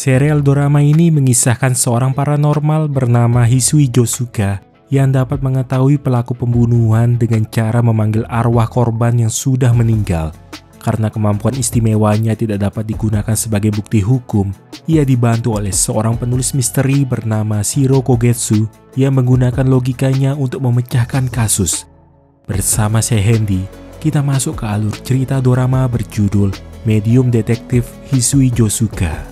Serial drama ini mengisahkan seorang paranormal bernama Hisui Josuka yang dapat mengetahui pelaku pembunuhan dengan cara memanggil arwah korban yang sudah meninggal. Karena kemampuan istimewanya tidak dapat digunakan sebagai bukti hukum, ia dibantu oleh seorang penulis misteri bernama Shiro Kogetsu yang menggunakan logikanya untuk memecahkan kasus. Bersama saya Hendy, kita masuk ke alur cerita drama berjudul Medium Detektif Hisui Josuka.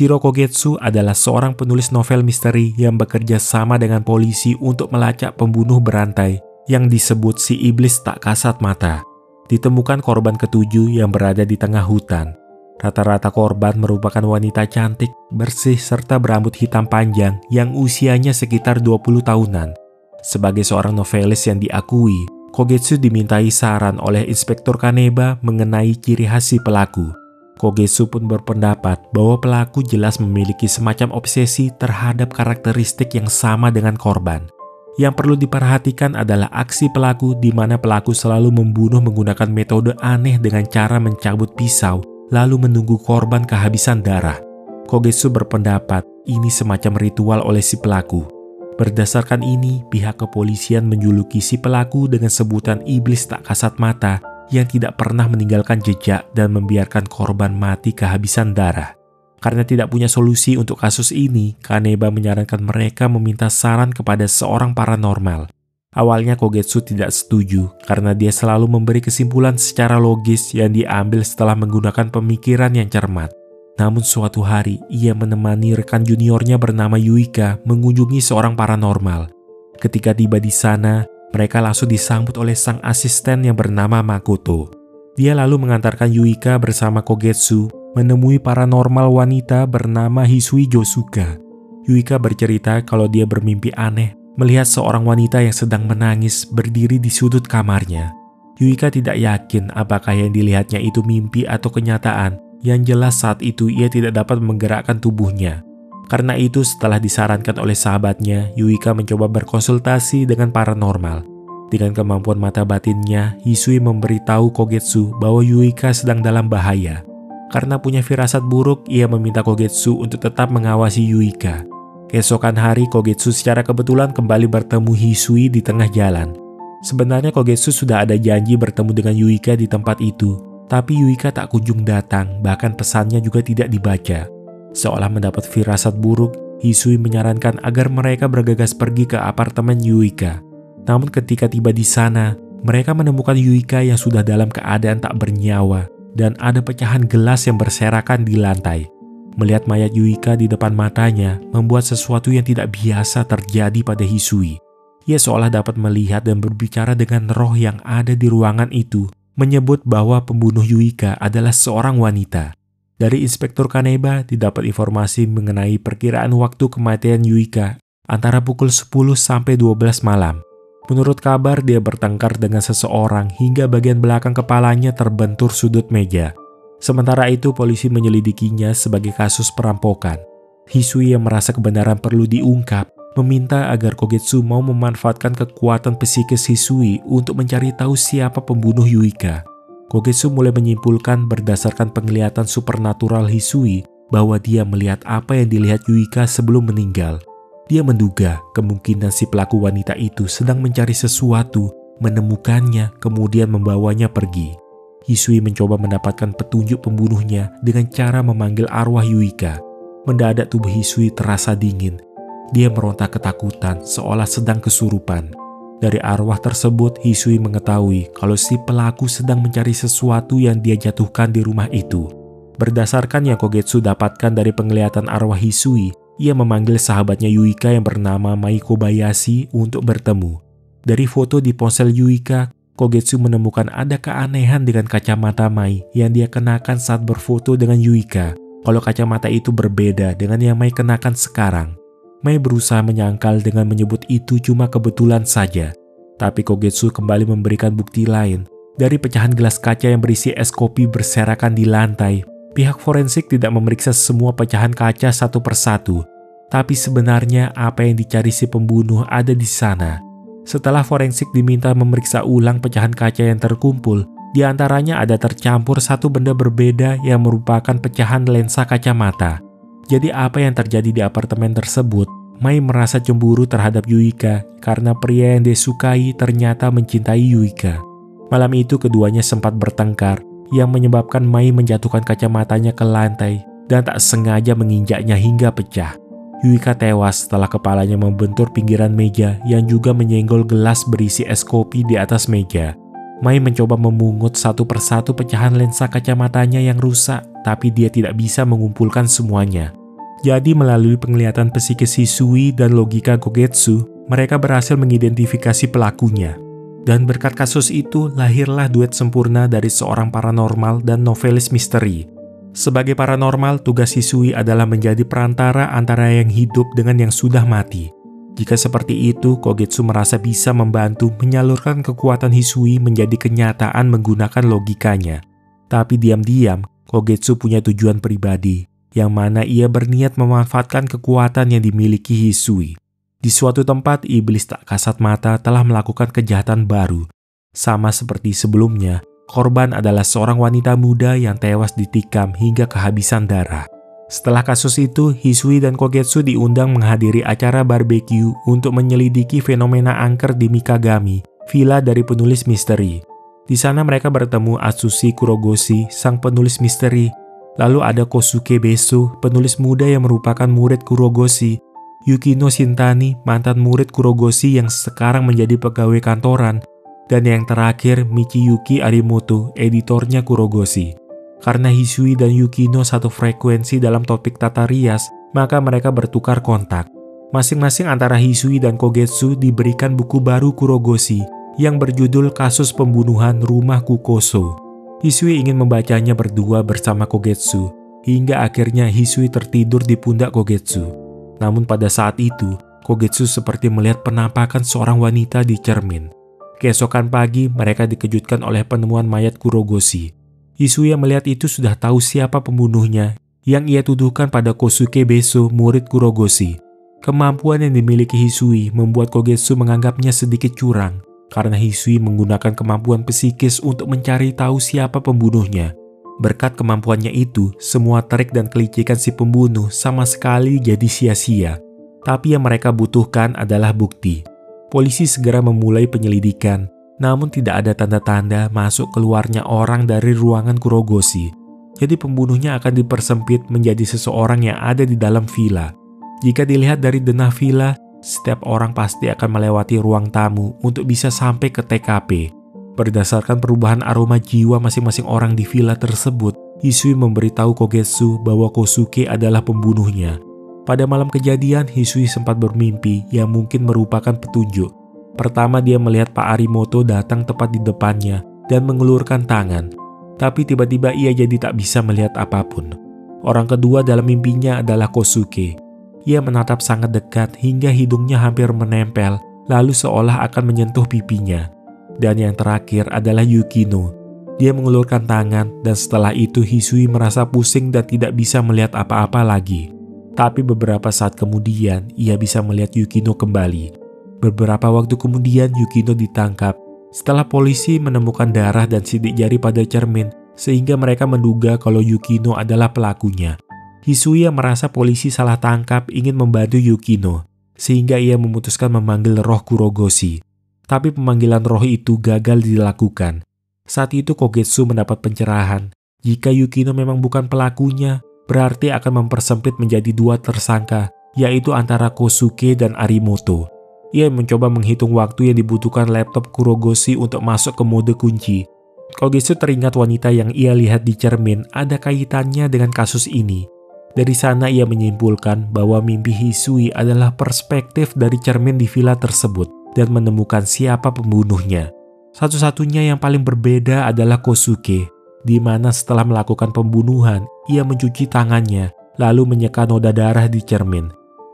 Shiro Kogetsu adalah seorang penulis novel misteri yang bekerja sama dengan polisi untuk melacak pembunuh berantai yang disebut si iblis tak kasat mata. Ditemukan korban ketujuh yang berada di tengah hutan. Rata-rata korban merupakan wanita cantik, bersih, serta berambut hitam panjang yang usianya sekitar 20 tahunan. Sebagai seorang novelis yang diakui, Kogetsu dimintai saran oleh Inspektur Kaneba mengenai ciri khas si pelaku. Kogetsu pun berpendapat bahwa pelaku jelas memiliki semacam obsesi terhadap karakteristik yang sama dengan korban. Yang perlu diperhatikan adalah aksi pelaku di mana pelaku selalu membunuh menggunakan metode aneh dengan cara mencabut pisau lalu menunggu korban kehabisan darah. Kogetsu berpendapat ini semacam ritual oleh si pelaku. Berdasarkan ini, pihak kepolisian menjuluki si pelaku dengan sebutan iblis tak kasat mata yang tidak pernah meninggalkan jejak dan membiarkan korban mati kehabisan darah. Karena tidak punya solusi untuk kasus ini, Kaneba menyarankan mereka meminta saran kepada seorang paranormal. Awalnya Kogetsu tidak setuju karena dia selalu memberi kesimpulan secara logis yang diambil setelah menggunakan pemikiran yang cermat. Namun suatu hari, ia menemani rekan juniornya bernama Yuika mengunjungi seorang paranormal. Ketika tiba di sana, mereka langsung disambut oleh sang asisten yang bernama Makoto. Dia lalu mengantarkan Yuika bersama Kogetsu menemui paranormal wanita bernama Hisui Josuka. Yuika bercerita kalau dia bermimpi aneh melihat seorang wanita yang sedang menangis berdiri di sudut kamarnya. Yuika tidak yakin apakah yang dilihatnya itu mimpi atau kenyataan, yang jelas saat itu ia tidak dapat menggerakkan tubuhnya. Karena itu setelah disarankan oleh sahabatnya, Yuika mencoba berkonsultasi dengan paranormal. Dengan kemampuan mata batinnya, Hisui memberitahu Kogetsu bahwa Yuika sedang dalam bahaya. Karena punya firasat buruk, ia meminta Kogetsu untuk tetap mengawasi Yuika. Keesokan hari, Kogetsu secara kebetulan kembali bertemu Hisui di tengah jalan. Sebenarnya Kogetsu sudah ada janji bertemu dengan Yuika di tempat itu, tapi Yuika tak kunjung datang, bahkan pesannya juga tidak dibaca. Seolah mendapat firasat buruk, Hisui menyarankan agar mereka bergegas pergi ke apartemen Yuika. Namun ketika tiba di sana, mereka menemukan Yuika yang sudah dalam keadaan tak bernyawa dan ada pecahan gelas yang berserakan di lantai. Melihat mayat Yuika di depan matanya membuat sesuatu yang tidak biasa terjadi pada Hisui. Ia seolah dapat melihat dan berbicara dengan roh yang ada di ruangan itu, menyebut bahwa pembunuh Yuika adalah seorang wanita. Dari Inspektur Kaneba didapat informasi mengenai perkiraan waktu kematian Yuika antara pukul 10 sampai 12 malam. Menurut kabar, dia bertengkar dengan seseorang hingga bagian belakang kepalanya terbentur sudut meja. Sementara itu, polisi menyelidikinya sebagai kasus perampokan. Hisui yang merasa kebenaran perlu diungkap, meminta agar Kogetsu mau memanfaatkan kekuatan psikis Hisui untuk mencari tahu siapa pembunuh Yuika. Kogetsu mulai menyimpulkan berdasarkan penglihatan supernatural Hisui bahwa dia melihat apa yang dilihat Yuika sebelum meninggal. Dia menduga kemungkinan si pelaku wanita itu sedang mencari sesuatu, menemukannya, kemudian membawanya pergi. Hisui mencoba mendapatkan petunjuk pembunuhnya dengan cara memanggil arwah Yuika. Mendadak tubuh Hisui terasa dingin. Dia meronta ketakutan seolah sedang kesurupan. Dari arwah tersebut, Hisui mengetahui kalau si pelaku sedang mencari sesuatu yang dia jatuhkan di rumah itu. Berdasarkan yang Kogetsu dapatkan dari penglihatan arwah Hisui, ia memanggil sahabatnya Yuika yang bernama Mai Kobayashi untuk bertemu. Dari foto di ponsel Yuika, Kogetsu menemukan ada keanehan dengan kacamata Mai yang dia kenakan saat berfoto dengan Yuika. Kalau kacamata itu berbeda dengan yang Mai kenakan sekarang. Mei berusaha menyangkal dengan menyebut itu cuma kebetulan saja. Tapi Kogetsu kembali memberikan bukti lain. Dari pecahan gelas kaca yang berisi es kopi berserakan di lantai, pihak forensik tidak memeriksa semua pecahan kaca satu persatu. Tapi sebenarnya apa yang dicari si pembunuh ada di sana. Setelah forensik diminta memeriksa ulang pecahan kaca yang terkumpul, di antaranya ada tercampur satu benda berbeda yang merupakan pecahan lensa kacamata. Jadi apa yang terjadi di apartemen tersebut? Mai merasa cemburu terhadap Yuika karena pria yang disukai ternyata mencintai Yuika. Malam itu keduanya sempat bertengkar yang menyebabkan Mai menjatuhkan kacamatanya ke lantai dan tak sengaja menginjaknya hingga pecah. Yuika tewas setelah kepalanya membentur pinggiran meja yang juga menyenggol gelas berisi es kopi di atas meja. Mai mencoba memungut satu persatu pecahan lensa kacamatanya yang rusak, tapi dia tidak bisa mengumpulkan semuanya. Jadi melalui penglihatan psikis Hisui dan logika Gogetsu, mereka berhasil mengidentifikasi pelakunya. Dan berkat kasus itu, lahirlah duet sempurna dari seorang paranormal dan novelis misteri, sebagai paranormal, tugas Hisui adalah menjadi perantara antara yang hidup dengan yang sudah mati. Jika seperti itu, Kogetsu merasa bisa membantu menyalurkan kekuatan Hisui menjadi kenyataan menggunakan logikanya. Tapi diam-diam, Kogetsu punya tujuan pribadi, yang mana ia berniat memanfaatkan kekuatan yang dimiliki Hisui. Di suatu tempat, iblis tak kasat mata telah melakukan kejahatan baru. Sama seperti sebelumnya, Korban adalah seorang wanita muda yang tewas ditikam hingga kehabisan darah. Setelah kasus itu, Hisui dan Kogetsu diundang menghadiri acara barbeque untuk menyelidiki fenomena angker di Mikagami, villa dari penulis misteri. Di sana mereka bertemu Atsushi Kurogoshi, sang penulis misteri. Lalu ada Kosuke Besu, penulis muda yang merupakan murid Kurogoshi. Yukino Shintani, mantan murid Kurogoshi yang sekarang menjadi pegawai kantoran, dan yang terakhir, Michiyuki Arimoto, editornya Kurogoshi. Karena Hisui dan Yukino satu frekuensi dalam topik tata rias, maka mereka bertukar kontak. Masing-masing antara Hisui dan Kogetsu diberikan buku baru Kurogoshi yang berjudul Kasus Pembunuhan Rumah Kukoso. Hisui ingin membacanya berdua bersama Kogetsu, hingga akhirnya Hisui tertidur di pundak Kogetsu. Namun pada saat itu, Kogetsu seperti melihat penampakan seorang wanita di cermin. Keesokan pagi, mereka dikejutkan oleh penemuan mayat Kurogoshi. yang melihat itu sudah tahu siapa pembunuhnya, yang ia tuduhkan pada Kosuke Beso, murid Kurogoshi. Kemampuan yang dimiliki Hisui membuat Kogetsu menganggapnya sedikit curang, karena Hisui menggunakan kemampuan psikis untuk mencari tahu siapa pembunuhnya. Berkat kemampuannya itu, semua trik dan kelicikan si pembunuh sama sekali jadi sia-sia. Tapi yang mereka butuhkan adalah bukti. Polisi segera memulai penyelidikan, namun tidak ada tanda-tanda masuk keluarnya orang dari ruangan Kurogoshi. Jadi pembunuhnya akan dipersempit menjadi seseorang yang ada di dalam villa. Jika dilihat dari denah villa, setiap orang pasti akan melewati ruang tamu untuk bisa sampai ke TKP. Berdasarkan perubahan aroma jiwa masing-masing orang di villa tersebut, Hisui memberitahu Kogetsu bahwa Kosuke adalah pembunuhnya. Pada malam kejadian, Hisui sempat bermimpi yang mungkin merupakan petunjuk. Pertama dia melihat Pak Arimoto datang tepat di depannya dan mengulurkan tangan. Tapi tiba-tiba ia jadi tak bisa melihat apa pun. Orang kedua dalam mimpinya adalah Kosuke. Ia menatap sangat dekat hingga hidungnya hampir menempel, lalu seolah akan menyentuh pipinya. Dan yang terakhir adalah Yukino. Dia mengulurkan tangan dan setelah itu Hisui merasa pusing dan tidak bisa melihat apa-apa lagi. Tapi beberapa saat kemudian, ia bisa melihat Yukino kembali. Beberapa waktu kemudian, Yukino ditangkap. Setelah polisi menemukan darah dan sidik jari pada cermin, sehingga mereka menduga kalau Yukino adalah pelakunya. Hisuya merasa polisi salah tangkap ingin membantu Yukino, sehingga ia memutuskan memanggil roh Kurogoshi. Tapi pemanggilan roh itu gagal dilakukan. Saat itu Kogetsu mendapat pencerahan. Jika Yukino memang bukan pelakunya, berarti akan mempersempit menjadi dua tersangka, yaitu antara Kosuke dan Arimoto. Ia mencoba menghitung waktu yang dibutuhkan laptop Kurogoshi untuk masuk ke mode kunci. Kogetsu teringat wanita yang ia lihat di cermin ada kaitannya dengan kasus ini. Dari sana ia menyimpulkan bahwa mimpi Hisui adalah perspektif dari cermin di villa tersebut dan menemukan siapa pembunuhnya. Satu-satunya yang paling berbeda adalah Kosuke, di mana setelah melakukan pembunuhan, ia mencuci tangannya, lalu menyeka noda darah di cermin.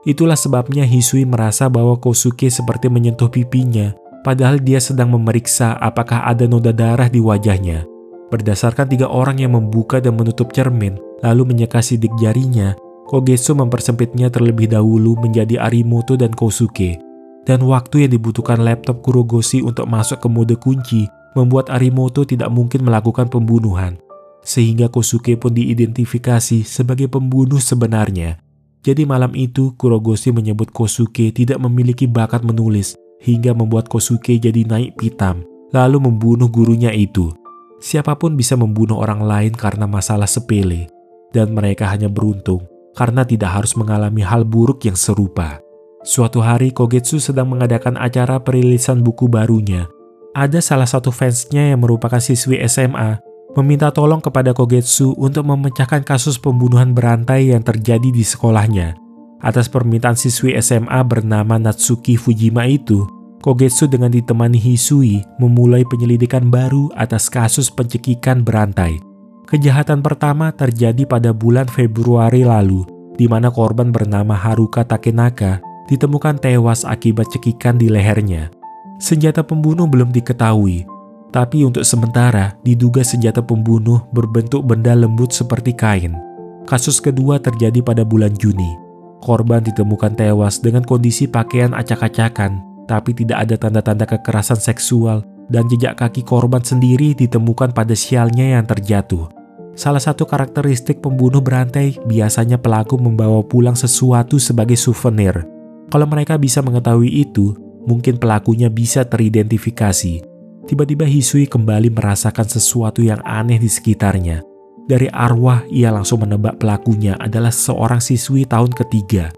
Itulah sebabnya Hisui merasa bahwa Kosuke seperti menyentuh pipinya, padahal dia sedang memeriksa apakah ada noda darah di wajahnya. Berdasarkan tiga orang yang membuka dan menutup cermin, lalu menyeka sidik jarinya, Kogetsu mempersempitnya terlebih dahulu menjadi Arimoto dan Kosuke. dan waktu yang dibutuhkan laptop Kurogoshi untuk masuk ke mode kunci membuat Arimoto tidak mungkin melakukan pembunuhan. Sehingga Kosuke pun diidentifikasi sebagai pembunuh sebenarnya. Jadi malam itu Kurogoshi menyebut Kosuke tidak memiliki bakat menulis hingga membuat Kosuke jadi naik pitam lalu membunuh gurunya itu. Siapa pun bisa membunuh orang lain karena masalah sepele dan mereka hanya beruntung karena tidak harus mengalami hal buruk yang serupa. Suatu hari Kogetsu sedang mengadakan acara perilisan buku barunya ada salah satu fansnya yang merupakan siswi SMA meminta tolong kepada Kogetsu untuk memecahkan kasus pembunuhan berantai yang terjadi di sekolahnya. Atas permintaan siswi SMA bernama Natsuki Fujima itu, Kogetsu dengan ditemani Hisui memulai penyelidikan baru atas kasus pencekikan berantai. Kejahatan pertama terjadi pada bulan Februari lalu, di mana korban bernama Haruka Takenaka ditemukan tewas akibat cekikan di lehernya. Senjata pembunuh belum diketahui, tapi untuk sementara diduga senjata pembunuh berbentuk benda lembut seperti kain. Kasus kedua terjadi pada bulan Juni. Korban ditemukan tewas dengan kondisi pakaian acak-acakan, tapi tidak ada tanda-tanda kekerasan seksual dan jejak kaki korban sendiri ditemukan pada sialnya yang terjatuh. Salah satu karakteristik pembunuh berantai biasanya pelaku membawa pulang sesuatu sebagai souvenir. Kalau mereka bisa mengetahui itu, mungkin pelakunya bisa teridentifikasi. Tiba-tiba Hisui kembali merasakan sesuatu yang aneh di sekitarnya. Dari arwah, ia langsung menebak pelakunya adalah seorang siswi tahun ketiga.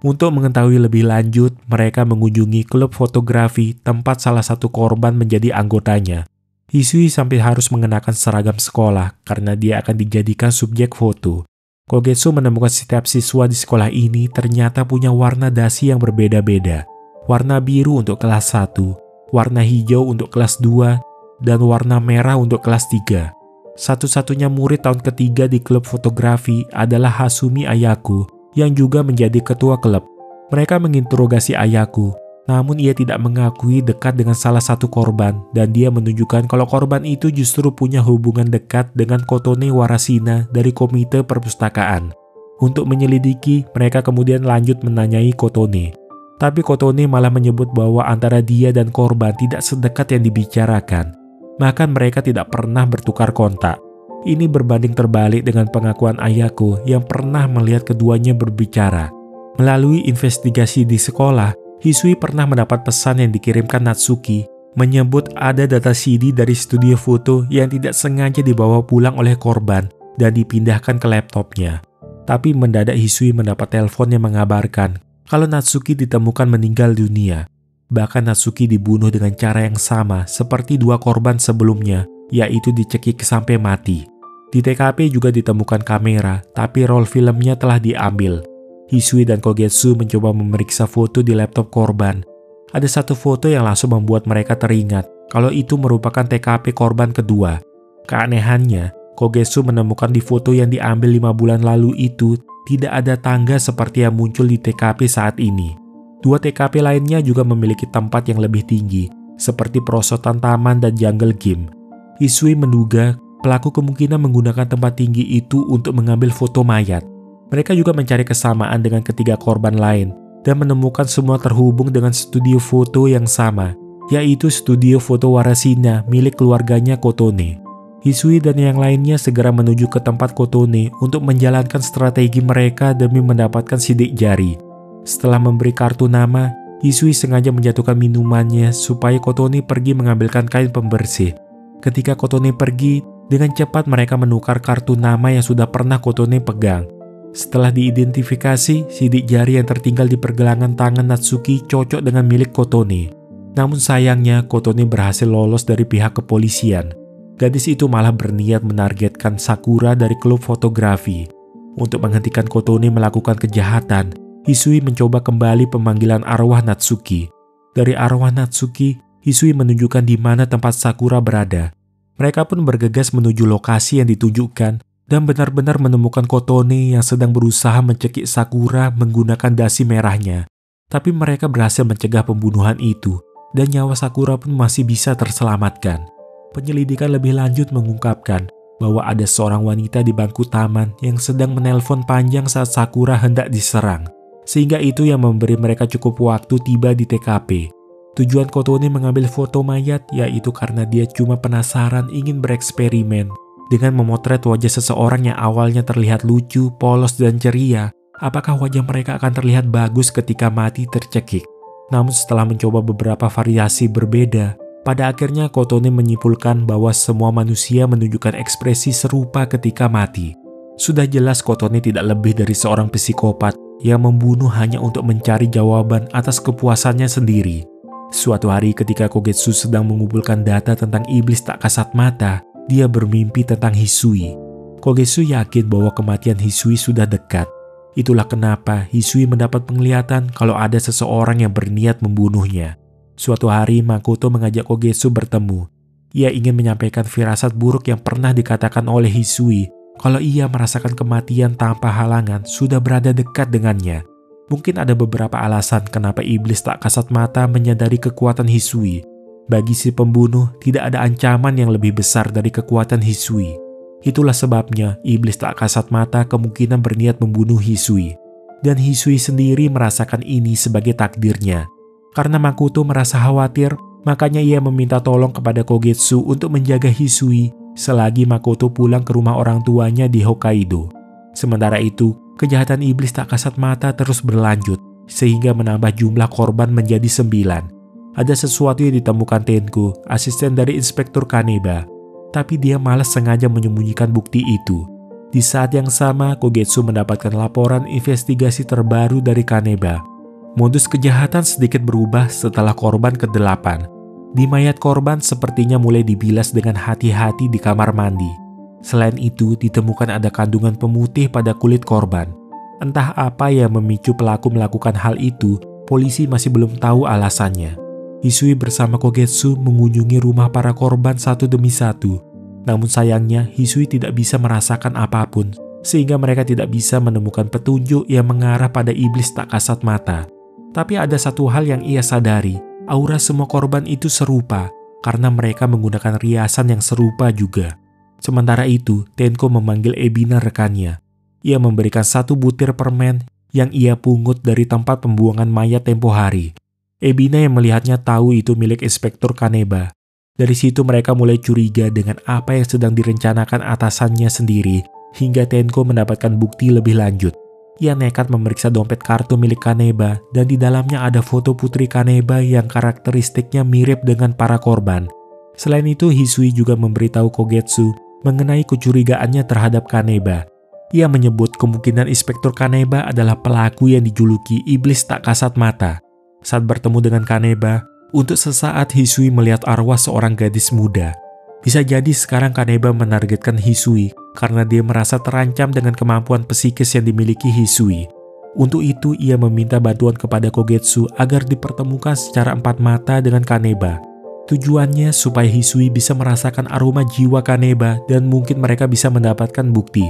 Untuk mengetahui lebih lanjut, mereka mengunjungi klub fotografi tempat salah satu korban menjadi anggotanya. Hisui sampai harus mengenakan seragam sekolah karena dia akan dijadikan subjek foto. Kogetsu menemukan setiap siswa di sekolah ini ternyata punya warna dasi yang berbeda-beda. Warna biru untuk kelas 1, warna hijau untuk kelas 2, dan warna merah untuk kelas 3. Satu-satunya murid tahun ketiga di klub fotografi adalah Hasumi Ayaku yang juga menjadi ketua klub. Mereka menginterogasi Ayaku, namun ia tidak mengakui dekat dengan salah satu korban dan dia menunjukkan kalau korban itu justru punya hubungan dekat dengan Kotone Warasina dari Komite Perpustakaan. Untuk menyelidiki, mereka kemudian lanjut menanyai Kotone. Tapi Kotone malah menyebut bahwa antara dia dan korban tidak sedekat yang dibicarakan. Bahkan mereka tidak pernah bertukar kontak. Ini berbanding terbalik dengan pengakuan Ayako yang pernah melihat keduanya berbicara. Melalui investigasi di sekolah, Hisui pernah mendapat pesan yang dikirimkan Natsuki menyebut ada data CD dari studio foto yang tidak sengaja dibawa pulang oleh korban dan dipindahkan ke laptopnya. Tapi mendadak Hisui mendapat telepon yang mengabarkan kalau Natsuki ditemukan meninggal dunia. Bahkan Natsuki dibunuh dengan cara yang sama seperti dua korban sebelumnya, yaitu dicekik sampai mati. Di TKP juga ditemukan kamera, tapi roll filmnya telah diambil. Hisui dan Kogetsu mencoba memeriksa foto di laptop korban. Ada satu foto yang langsung membuat mereka teringat kalau itu merupakan TKP korban kedua. Keanehannya, Kogetsu menemukan di foto yang diambil lima bulan lalu itu tidak ada tangga seperti yang muncul di TKP saat ini. Dua TKP lainnya juga memiliki tempat yang lebih tinggi, seperti perosotan taman dan jungle game. Hisui menduga pelaku kemungkinan menggunakan tempat tinggi itu untuk mengambil foto mayat. Mereka juga mencari kesamaan dengan ketiga korban lain dan menemukan semua terhubung dengan studio foto yang sama, yaitu studio foto Warasina milik keluarganya Kotone. Hisui dan yang lainnya segera menuju ke tempat Kotone untuk menjalankan strategi mereka demi mendapatkan sidik jari. Setelah memberi kartu nama, Hisui sengaja menjatuhkan minumannya supaya Kotone pergi mengambilkan kain pembersih. Ketika Kotone pergi, dengan cepat mereka menukar kartu nama yang sudah pernah Kotone pegang. Setelah diidentifikasi, sidik jari yang tertinggal di pergelangan tangan Natsuki cocok dengan milik Kotone. Namun sayangnya, Kotone berhasil lolos dari pihak kepolisian. Gadis itu malah berniat menargetkan Sakura dari klub fotografi. Untuk menghentikan Kotone melakukan kejahatan, Hisui mencoba kembali pemanggilan arwah Natsuki. Dari arwah Natsuki, Hisui menunjukkan di mana tempat Sakura berada. Mereka pun bergegas menuju lokasi yang ditunjukkan dan benar-benar menemukan Kotone yang sedang berusaha mencekik Sakura menggunakan dasi merahnya. Tapi mereka berhasil mencegah pembunuhan itu, dan nyawa Sakura pun masih bisa terselamatkan. Penyelidikan lebih lanjut mengungkapkan bahwa ada seorang wanita di bangku taman yang sedang menelpon panjang saat Sakura hendak diserang. sehingga itu yang memberi mereka cukup waktu tiba di TKP. Tujuan Kotone mengambil foto mayat yaitu karena dia cuma penasaran ingin bereksperimen dengan memotret wajah seseorang yang awalnya terlihat lucu, polos, dan ceria. Apakah wajah mereka akan terlihat bagus ketika mati tercekik? Namun setelah mencoba beberapa variasi berbeda, pada akhirnya Kotone menyimpulkan bahwa semua manusia menunjukkan ekspresi serupa ketika mati. Sudah jelas Kotone tidak lebih dari seorang psikopat yang membunuh hanya untuk mencari jawaban atas kepuasannya sendiri. Suatu hari ketika Kogetsu sedang mengumpulkan data tentang iblis tak kasat mata, dia bermimpi tentang Hisui. Kogetsu yakin bahwa kematian Hisui sudah dekat. Itulah kenapa Hisui mendapat penglihatan kalau ada seseorang yang berniat membunuhnya. Suatu hari Makoto mengajak Kogetsu bertemu. Ia ingin menyampaikan firasat buruk yang pernah dikatakan oleh Hisui kalau ia merasakan kematian tanpa halangan sudah berada dekat dengannya. Mungkin ada beberapa alasan kenapa iblis tak kasat mata menyadari kekuatan Hisui. Bagi si pembunuh, tidak ada ancaman yang lebih besar dari kekuatan Hisui. Itulah sebabnya iblis tak kasat mata kemungkinan berniat membunuh Hisui. Dan Hisui sendiri merasakan ini sebagai takdirnya. Karena Makoto merasa khawatir, makanya ia meminta tolong kepada Kogetsu untuk menjaga Hisui selagi Makoto pulang ke rumah orang tuanya di Hokkaido. Sementara itu, kejahatan iblis tak kasat mata terus berlanjut, sehingga menambah jumlah korban menjadi sembilan. Ada sesuatu yang ditemukan Tenku, asisten dari Inspektur Kaneba, tapi dia malas sengaja menyembunyikan bukti itu. Di saat yang sama, Kogetsu mendapatkan laporan investigasi terbaru dari Kaneba. Modus kejahatan sedikit berubah setelah korban ke-8, di mayat korban sepertinya mulai dibilas dengan hati-hati di kamar mandi. Selain itu, ditemukan ada kandungan pemutih pada kulit korban. Entah apa yang memicu pelaku melakukan hal itu, polisi masih belum tahu alasannya. Hisui bersama Kogetsu mengunjungi rumah para korban satu demi satu. Namun sayangnya, Hisui tidak bisa merasakan apa pun, sehingga mereka tidak bisa menemukan petunjuk yang mengarah pada iblis tak kasat mata. Tapi ada satu hal yang ia sadari, aura semua korban itu serupa karena mereka menggunakan riasan yang serupa juga. Sementara itu, Tenko memanggil Ebina rekannya. Ia memberikan satu butir permen yang ia pungut dari tempat pembuangan mayat tempo hari. Ebina yang melihatnya tahu itu milik Inspektur Kaneba. Dari situ mereka mulai curiga dengan apa yang sedang direncanakan atasannya sendiri, hingga Tenko mendapatkan bukti lebih lanjut. Ia nekat memeriksa dompet kartu milik Kaneba dan di dalamnya ada foto putri Kaneba yang karakteristiknya mirip dengan para korban. Selain itu, Hisui juga memberitahu Kogetsu mengenai kecurigaannya terhadap Kaneba. Ia menyebut kemungkinan Inspektur Kaneba adalah pelaku yang dijuluki iblis tak kasat mata. Saat bertemu dengan Kaneba, untuk sesaat Hisui melihat arwah seorang gadis muda. Bisa jadi sekarang Kaneba menargetkan Hisui karena dia merasa terancam dengan kemampuan psikis yang dimiliki Hisui. Untuk itu, ia meminta bantuan kepada Kogetsu agar dipertemukan secara empat mata dengan Kaneba. Tujuannya supaya Hisui bisa merasakan aroma jiwa Kaneba dan mungkin mereka bisa mendapatkan bukti.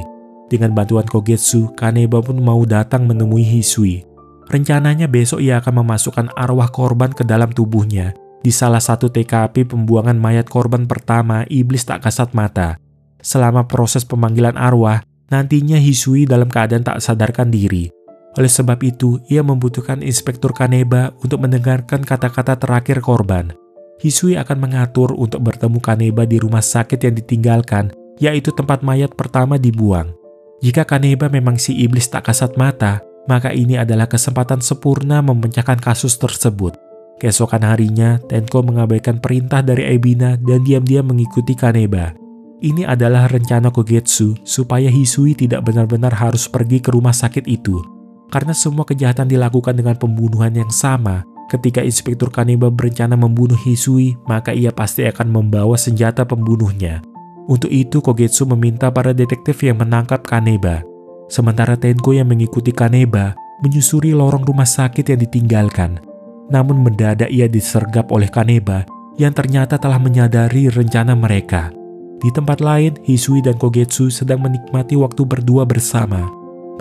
Dengan bantuan Kogetsu, Kaneba pun mau datang menemui Hisui. Rencananya besok ia akan memasukkan arwah korban ke dalam tubuhnya di salah satu TKP pembuangan mayat korban pertama iblis tak kasat mata. Selama proses pemanggilan arwah, nantinya Hisui dalam keadaan tak sadarkan diri. Oleh sebab itu, ia membutuhkan Inspektur Kaneba untuk mendengarkan kata-kata terakhir korban. Hisui akan mengatur untuk bertemu Kaneba di rumah sakit yang ditinggalkan, yaitu tempat mayat pertama dibuang. Jika Kaneba memang si iblis tak kasat mata, maka ini adalah kesempatan sempurna memecahkan kasus tersebut. Keesokan harinya, Tenko mengabaikan perintah dari Ebina dan diam-diam mengikuti Kaneba. Ini adalah rencana Kogetsu supaya Hisui tidak benar-benar harus pergi ke rumah sakit itu. Karena semua kejahatan dilakukan dengan pembunuhan yang sama, ketika Inspektur Kaneba berencana membunuh Hisui, maka ia pasti akan membawa senjata pembunuhnya. Untuk itu, Kogetsu meminta para detektif yang menangkap Kaneba. Sementara Tenko yang mengikuti Kaneba menyusuri lorong rumah sakit yang ditinggalkan. Namun mendadak ia disergap oleh Kaneba yang ternyata telah menyadari rencana mereka. Di tempat lain, Hisui dan Kogetsu sedang menikmati waktu berdua bersama.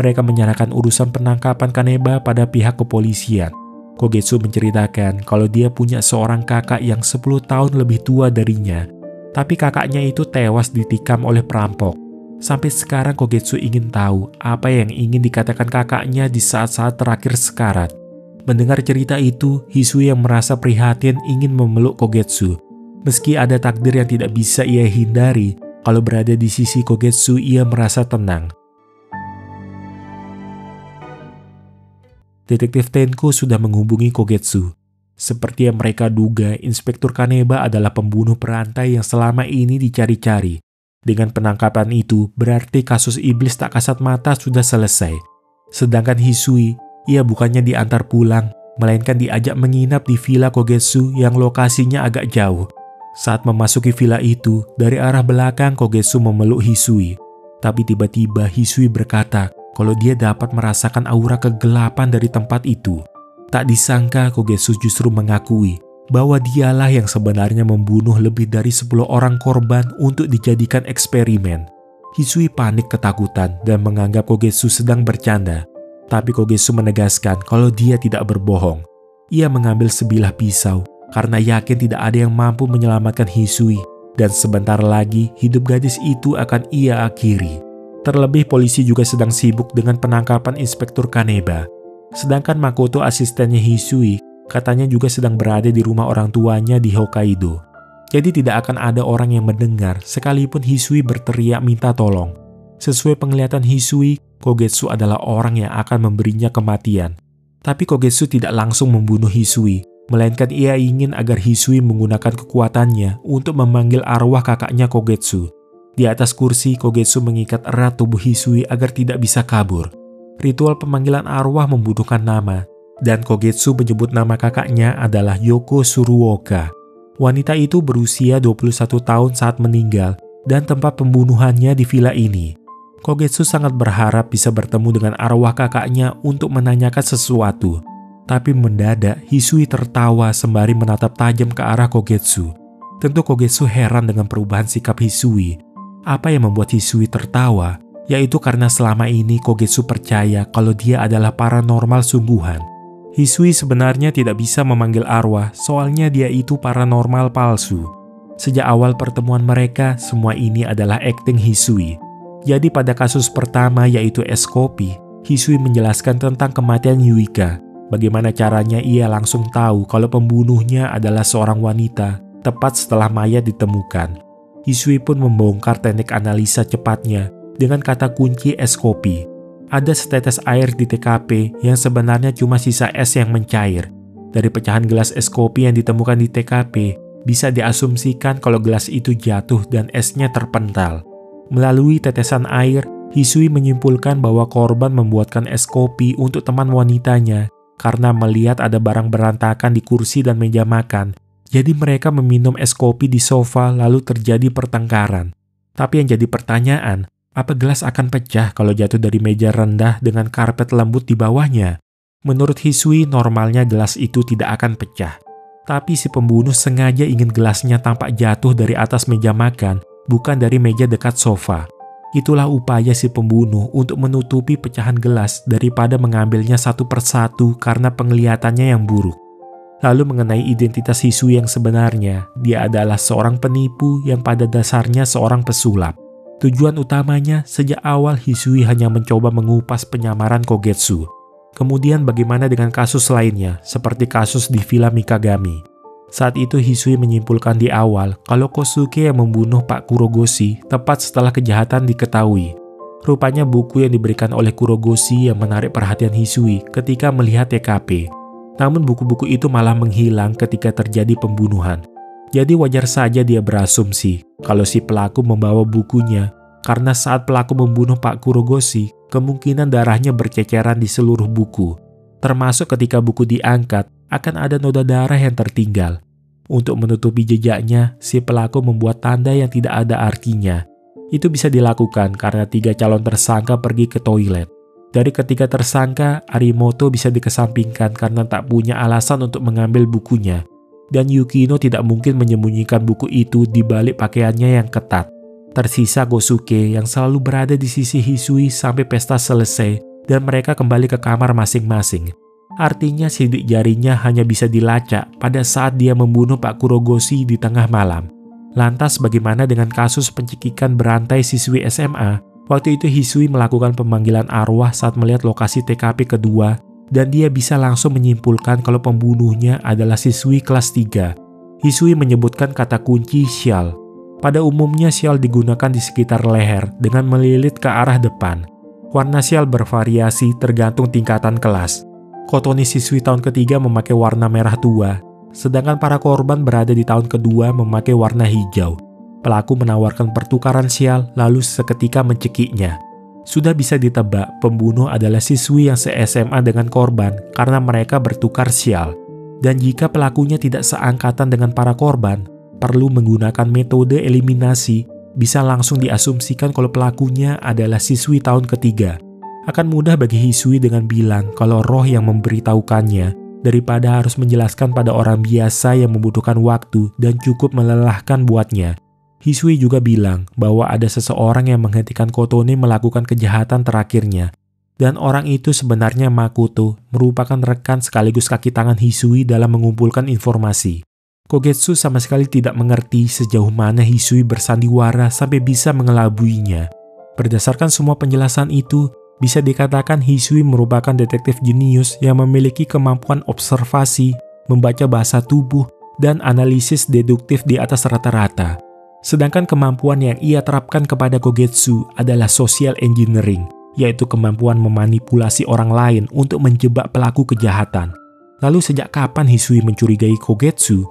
Mereka menyerahkan urusan penangkapan Kaneba pada pihak kepolisian. Kogetsu menceritakan kalau dia punya seorang kakak yang 10 tahun lebih tua darinya, tapi kakaknya itu tewas ditikam oleh perampok. Sampai sekarang Kogetsu ingin tahu apa yang ingin dikatakan kakaknya di saat-saat terakhir sekarat. Mendengar cerita itu, Hisui yang merasa prihatin ingin memeluk Kogetsu. Meski ada takdir yang tidak bisa ia hindari, kalau berada di sisi Kogetsu ia merasa tenang. Detektif Tenko sudah menghubungi Kogetsu. Seperti yang mereka duga, Inspektur Kaneba adalah pembunuh perantai yang selama ini dicari-cari. Dengan penangkapan itu, berarti kasus iblis tak kasat mata sudah selesai. Sedangkan Hisui, ia bukannya diantar pulang, melainkan diajak menginap di Villa Kogetsu yang lokasinya agak jauh. Saat memasuki villa itu, dari arah belakang Kogetsu memeluk Hisui. Tapi tiba-tiba Hisui berkata kalau dia dapat merasakan aura kegelapan dari tempat itu. Tak disangka Kogetsu justru mengakui bahwa dialah yang sebenarnya membunuh lebih dari 10 orang korban untuk dijadikan eksperimen. Hisui panik ketakutan dan menganggap Kogetsu sedang bercanda. Tapi Kogetsu menegaskan kalau dia tidak berbohong. Ia mengambil sebilah pisau karena yakin tidak ada yang mampu menyelamatkan Hisui dan sebentar lagi hidup gadis itu akan ia akhiri. Terlebih polisi juga sedang sibuk dengan penangkapan Inspektur Kaneba. Sedangkan Makoto asistennya Hisui katanya juga sedang berada di rumah orang tuanya di Hokkaido. Jadi tidak akan ada orang yang mendengar sekalipun Hisui berteriak minta tolong. Sesuai penglihatan Hisui, Kogetsu adalah orang yang akan memberinya kematian. Tapi Kogetsu tidak langsung membunuh Hisui, melainkan ia ingin agar Hisui menggunakan kekuatannya untuk memanggil arwah kakaknya Kogetsu. Di atas kursi, Kogetsu mengikat erat tubuh Hisui agar tidak bisa kabur. Ritual pemanggilan arwah membutuhkan nama, dan Kogetsu menyebut nama kakaknya adalah Yoko Suruoka. Wanita itu berusia 21 tahun saat meninggal, dan tempat pembunuhannya di villa ini. Kogetsu sangat berharap bisa bertemu dengan arwah kakaknya untuk menanyakan sesuatu. Tapi mendadak, Hisui tertawa sembari menatap tajam ke arah Kogetsu. Tentu Kogetsu heran dengan perubahan sikap Hisui, apa yang membuat Hisui tertawa, yaitu karena selama ini Kogetsu percaya kalau dia adalah paranormal sungguhan. Hisui sebenarnya tidak bisa memanggil arwah, soalnya dia itu paranormal palsu. Sejak awal pertemuan mereka, semua ini adalah akting Hisui. Jadi pada kasus pertama yaitu es kopi, Hisui menjelaskan tentang kematian Yuika. Bagaimana caranya ia langsung tahu kalau pembunuhnya adalah seorang wanita tepat setelah mayat ditemukan. Hisui pun membongkar teknik analisa cepatnya dengan kata kunci es kopi. Ada setetes air di TKP yang sebenarnya cuma sisa es yang mencair. Dari pecahan gelas es kopi yang ditemukan di TKP, bisa diasumsikan kalau gelas itu jatuh dan esnya terpental. Melalui tetesan air, Hisui menyimpulkan bahwa korban membuatkan es kopi untuk teman wanitanya karena melihat ada barang berantakan di kursi dan meja makan jadi mereka meminum es kopi di sofa lalu terjadi pertengkaran. Tapi yang jadi pertanyaan, apa gelas akan pecah kalau jatuh dari meja rendah dengan karpet lembut di bawahnya? Menurut Hisui, normalnya gelas itu tidak akan pecah. Tapi si pembunuh sengaja ingin gelasnya tampak jatuh dari atas meja makan, bukan dari meja dekat sofa. Itulah upaya si pembunuh untuk menutupi pecahan gelas daripada mengambilnya satu persatu karena penglihatannya yang buruk. Lalu mengenai identitas Hisui yang sebenarnya, dia adalah seorang penipu yang pada dasarnya seorang pesulap. Tujuan utamanya sejak awal Hisui hanya mencoba mengupas penyamaran Kogetsu. Kemudian bagaimana dengan kasus lainnya, seperti kasus di Villa Mikagami. Saat itu Hisui menyimpulkan di awal kalau Kosuke yang membunuh Pak Kurogoshi tepat setelah kejahatan diketahui. Rupanya buku yang diberikan oleh Kurogoshi yang menarik perhatian Hisui ketika melihat TKP. Namun buku-buku itu malah menghilang ketika terjadi pembunuhan. Jadi wajar saja dia berasumsi kalau si pelaku membawa bukunya karena saat pelaku membunuh Pak Kurogoshi, kemungkinan darahnya berceceran di seluruh buku. Termasuk ketika buku diangkat, akan ada noda darah yang tertinggal. Untuk menutupi jejaknya, si pelaku membuat tanda yang tidak ada artinya. Itu bisa dilakukan karena tiga calon tersangka pergi ke toilet. Dari ketiga tersangka, Arimoto bisa dikesampingkan karena tak punya alasan untuk mengambil bukunya, dan Yukino tidak mungkin menyembunyikan buku itu di balik pakaiannya yang ketat. Tersisa Gosuke yang selalu berada di sisi Hisui sampai pesta selesai dan mereka kembali ke kamar masing-masing. Artinya sidik jarinya hanya bisa dilacak pada saat dia membunuh Pak Kurogoshi di tengah malam. Lantas bagaimana dengan kasus pencekikan berantai siswi SMA Waktu itu Hisui melakukan pemanggilan arwah saat melihat lokasi TKP kedua dan dia bisa langsung menyimpulkan kalau pembunuhnya adalah siswi kelas 3. Hisui menyebutkan kata kunci sial. Pada umumnya sial digunakan di sekitar leher dengan melilit ke arah depan. Warna sial bervariasi tergantung tingkatan kelas. Kotoni siswi tahun ketiga memakai warna merah tua, sedangkan para korban berada di tahun kedua memakai warna hijau. Pelaku menawarkan pertukaran sial lalu seketika mencekiknya. Sudah bisa ditebak pembunuh adalah siswi yang se-SMA dengan korban karena mereka bertukar sial. Dan jika pelakunya tidak seangkatan dengan para korban, perlu menggunakan metode eliminasi, bisa langsung diasumsikan kalau pelakunya adalah siswi tahun ketiga. Akan mudah bagi Hisui dengan bilang kalau roh yang memberitahukannya daripada harus menjelaskan pada orang biasa yang membutuhkan waktu dan cukup melelahkan buatnya. Hisui juga bilang bahwa ada seseorang yang menghentikan Kotone melakukan kejahatan terakhirnya, dan orang itu sebenarnya Makoto, merupakan rekan sekaligus kaki tangan Hisui dalam mengumpulkan informasi. Kogetsu sama sekali tidak mengerti sejauh mana Hisui bersandiwara sampai bisa mengelabuinya. Berdasarkan semua penjelasan itu, bisa dikatakan Hisui merupakan detektif jenius yang memiliki kemampuan observasi, membaca bahasa tubuh, dan analisis deduktif di atas rata-rata. Sedangkan kemampuan yang ia terapkan kepada Kogetsu adalah social engineering, yaitu kemampuan memanipulasi orang lain untuk menjebak pelaku kejahatan. Lalu sejak kapan Hisui mencurigai Kogetsu?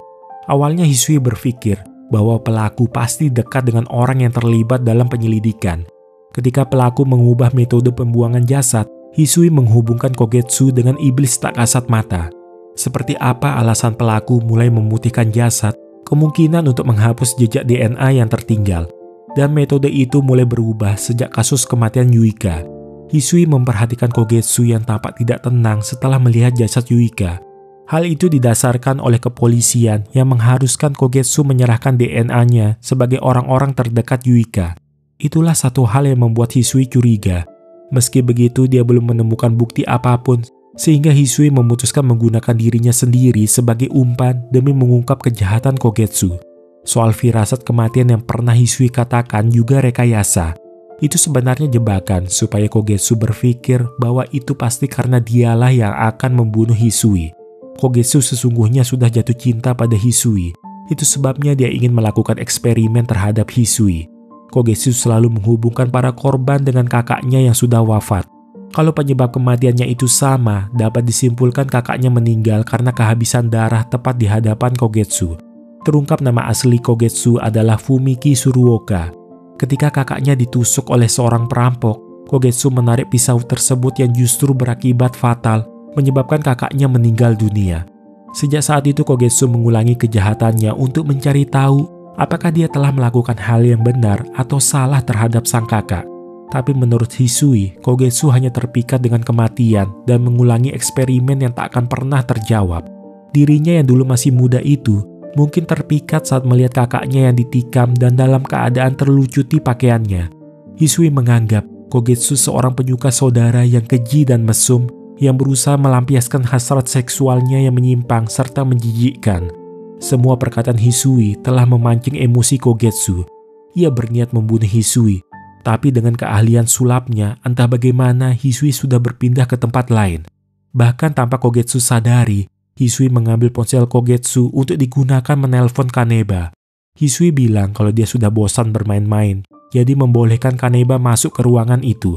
Awalnya Hisui berpikir bahwa pelaku pasti dekat dengan orang yang terlibat dalam penyelidikan. Ketika pelaku mengubah metode pembuangan jasad, Hisui menghubungkan Kogetsu dengan iblis tak kasat mata. Seperti apa alasan pelaku mulai memutihkan jasad kemungkinan untuk menghapus jejak DNA yang tertinggal, dan metode itu mulai berubah sejak kasus kematian Yuika. Hisui memperhatikan Kogetsu yang tampak tidak tenang setelah melihat jasad Yuika. Hal itu didasarkan oleh kepolisian yang mengharuskan Kogetsu menyerahkan DNA-nya sebagai orang-orang terdekat Yuika. Itulah satu hal yang membuat Hisui curiga. Meski begitu, dia belum menemukan bukti apa pun sehingga Hisui memutuskan menggunakan dirinya sendiri sebagai umpan demi mengungkap kejahatan Kogetsu. Soal firasat kematian yang pernah Hisui katakan juga rekayasa. Itu sebenarnya jebakan supaya Kogetsu berpikir bahwa itu pasti karena dialah yang akan membunuh Hisui. Kogetsu sesungguhnya sudah jatuh cinta pada Hisui. Itu sebabnya dia ingin melakukan eksperimen terhadap Hisui. Kogetsu selalu menghubungkan para korban dengan kakaknya yang sudah wafat. Kalau penyebab kematiannya itu sama, dapat disimpulkan kakaknya meninggal karena kehabisan darah tepat di hadapan Kogetsu. Terungkap nama asli Kogetsu adalah Fumiki Suruoka. Ketika kakaknya ditusuk oleh seorang perampok, Kogetsu menarik pisau tersebut yang justru berakibat fatal, menyebabkan kakaknya meninggal dunia. Sejak saat itu Kogetsu mengulangi kejahatannya untuk mencari tahu apakah dia telah melakukan hal yang benar atau salah terhadap sang kakak. Tapi menurut Hisui, Kogetsu hanya terpikat dengan kematian dan mengulangi eksperimen yang tak akan pernah terjawab. Dirinya yang dulu masih muda itu mungkin terpikat saat melihat kakaknya yang ditikam dan dalam keadaan terlucuti pakaiannya. Hisui menganggap Kogetsu seorang penyuka saudara yang keji dan mesum yang berusaha melampiaskan hasrat seksualnya yang menyimpang serta menjijikkan. Semua perkataan Hisui telah memancing emosi Kogetsu. Ia berniat membunuh Hisui, tapi dengan keahlian sulapnya, entah bagaimana Hisui sudah berpindah ke tempat lain. Bahkan tanpa Kogetsu sadari, Hisui mengambil ponsel Kogetsu untuk digunakan menelpon Kaneba. Hisui bilang kalau dia sudah bosan bermain-main, jadi membolehkan Kaneba masuk ke ruangan itu.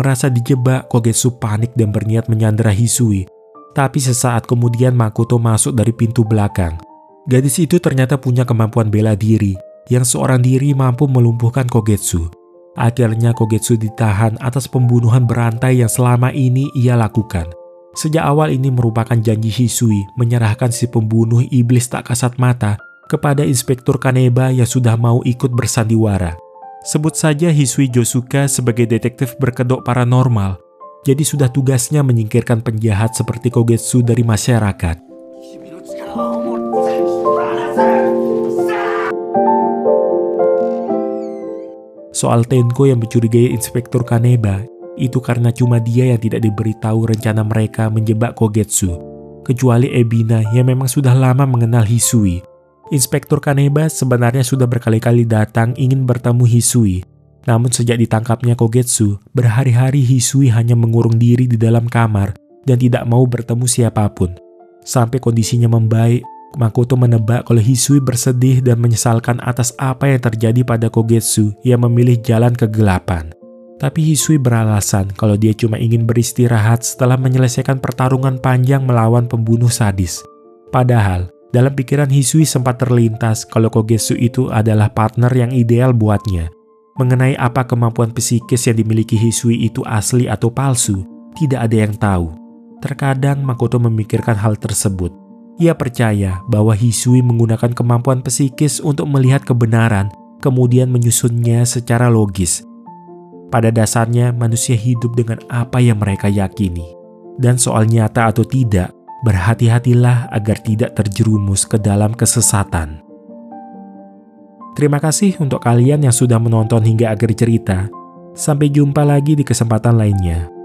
Merasa dijebak, Kogetsu panik dan berniat menyandera Hisui. Tapi sesaat kemudian Makoto masuk dari pintu belakang. Gadis itu ternyata punya kemampuan bela diri, yang seorang diri mampu melumpuhkan Kogetsu. Akhirnya Kogetsu ditahan atas pembunuhan berantai yang selama ini ia lakukan. Sejak awal ini merupakan janji Hisui menyerahkan si pembunuh iblis tak kasat mata kepada Inspektur Kaneba yang sudah mau ikut bersandiwara. Sebut saja Hisui Josuka sebagai detektif berkedok paranormal, jadi sudah tugasnya menyingkirkan penjahat seperti Kogetsu dari masyarakat. Soal Tenko yang mencurigai Inspektur Kaneba, itu karena cuma dia yang tidak diberitahu rencana mereka menjebak Kogetsu, kecuali Ebina yang memang sudah lama mengenal Hisui. Inspektur Kaneba sebenarnya sudah berkali-kali datang ingin bertemu Hisui, Namun sejak ditangkapnya Kogetsu, berhari-hari Hisui hanya mengurung diri di dalam kamar dan tidak mau bertemu siapa pun. Sampai kondisinya membaik, Makoto menebak kalau Hisui bersedih dan menyesalkan atas apa yang terjadi pada Kogetsu yang memilih jalan kegelapan. Tapi Hisui beralasan kalau dia cuma ingin beristirahat setelah menyelesaikan pertarungan panjang melawan pembunuh sadis. Padahal, dalam pikiran Hisui sempat terlintas kalau Kogetsu itu adalah partner yang ideal buatnya. Mengenai apa kemampuan psikis yang dimiliki Hisui itu asli atau palsu, tidak ada yang tahu. Terkadang Makoto memikirkan hal tersebut, ia percaya bahwa Hisui menggunakan kemampuan psikis untuk melihat kebenaran, kemudian menyusunnya secara logis. Pada dasarnya, manusia hidup dengan apa yang mereka yakini. Dan soal nyata atau tidak, berhati-hatilah agar tidak terjerumus ke dalam kesesatan. Terima kasih untuk kalian yang sudah menonton hingga akhir cerita. Sampai jumpa lagi di kesempatan lainnya.